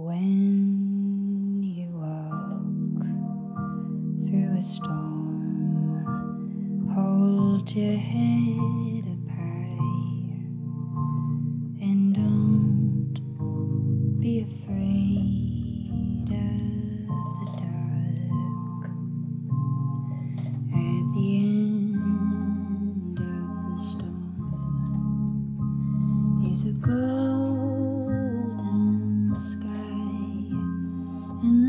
When you walk through a storm, hold your head up high and don't be afraid of the dark. At the end of the storm is a glow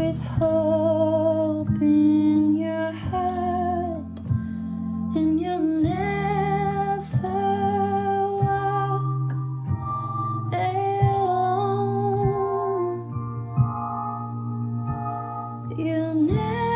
with hope in your heart, and you'll never walk alone. You'll never.